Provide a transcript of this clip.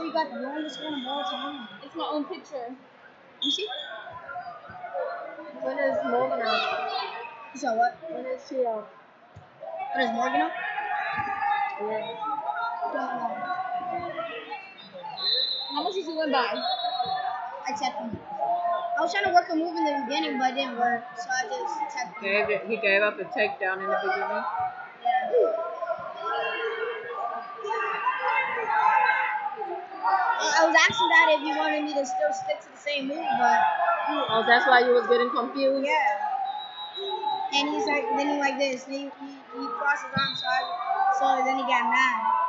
So you got the longest one of all time. It's my own picture. You see? When is Morgan out? You saw what? When is she out? What is Morgan up? Yeah. Don't know. How much did you win by? I tapped him. I was trying to work a move in the beginning, but it didn't work. So I just tapped him. It, he gave up a takedown in the beginning. I was asking that if you wanted me to still stick to the same move, but Oh, that's why you was getting confused? yeah. And he's like, then he like this. Then he, he, he crossed his arms, so, I, so then he got mad.